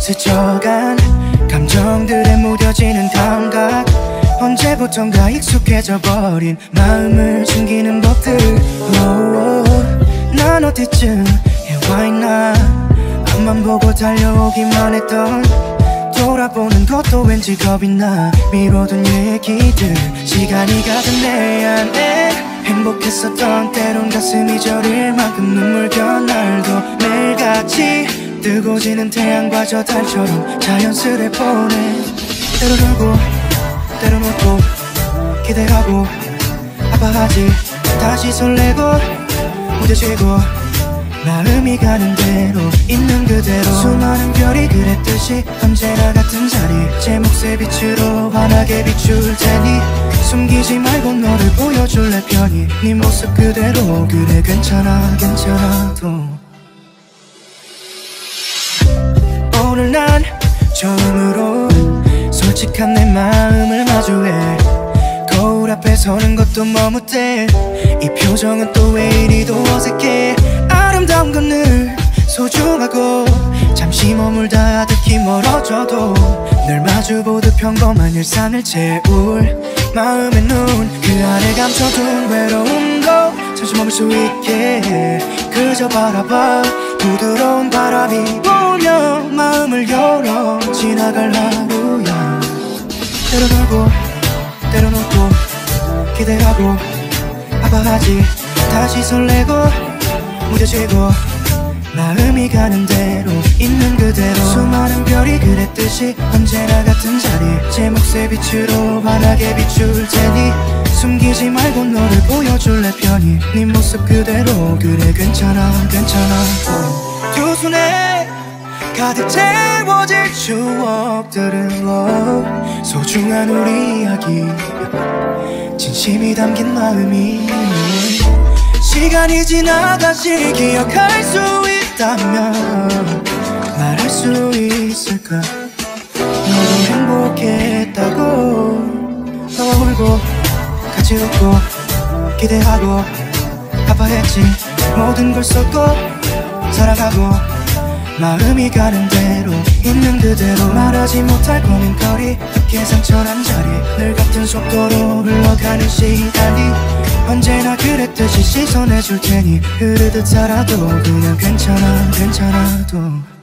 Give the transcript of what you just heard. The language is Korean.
스쳐간 감정들에 무뎌지는 감각. 언제부턴가 익숙해져 버린 마음을 숨기는 법들. 난 어디쯤 해와 있나. 앞만 보고 달려오기만 했던 돌아보는 것도 왠지 겁이 나. 미뤄둔 얘기들 시간이 가득 내 안에 행복했었던 때론 가슴이 저릴 만큼 눈물겨 날도 매일같이 뜨고 지는 태양과 저 달처럼 자연스레 보내. 때로 울고 때로 웃고 기대하고 아파하지 다시 설레고 무뎌지고 마음이 가는 대로 있는 그대로. 수많은 별이 그랬듯이 언제나 같은 자리. 제 몫의 빛으로 환하게 비출 테니 숨기지 말고 너를 보여줄래 편히. 네 모습 그대로 그래 괜찮아 괜찮아도 난 처음으로 솔직한 내 마음을 마주해. 거울 앞에 서는 것도 머뭇대 이 표정은 또 왜 이리도 어색해. 아름다운 건 늘 소중하고 잠시 머물다 아득히 멀어져도 늘 마주보듯 평범한 일상을 채울 마음의 눈. 그 안에 감춰둔 외로움도 잠시 머물 수 있게 그저 바라봐 부드러운 바람이 불면 마음을 열어 지나갈 하루야. 때로 웃고 기대하고 아파하지 다시 설레고 무뎌지고 마음이 가는 대로 있는 그대로. 수많은 별이 그랬듯이 언제나 같은 자리. 제 몫의 빛으로 환하게 비출 테니 숨기지 말고 너를 보여줄래 편히? 네 모습 그대로 그래 괜찮아 괜찮아. 두 손에 가득 채워질 추억들은 어, 소중한 우리 이야기. 진심이 담긴 마음이 시간이 지나다시 기억할 수 있다면 말할 수 있을까? 너도 행복했다고. 너와 울고 웃고 기대하고 아파했지. 모든 걸 썼고 사랑하고 마음이 가는 대로 있는 그대로 말하지 못할 고민거리 상처난 자리 늘 같은 속도로 흘러가는 시간이 언제나 그랬듯이 씻어내줄 테니 흐르듯 살아도 그냥 괜찮아 괜찮아도